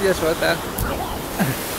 You just wrote that.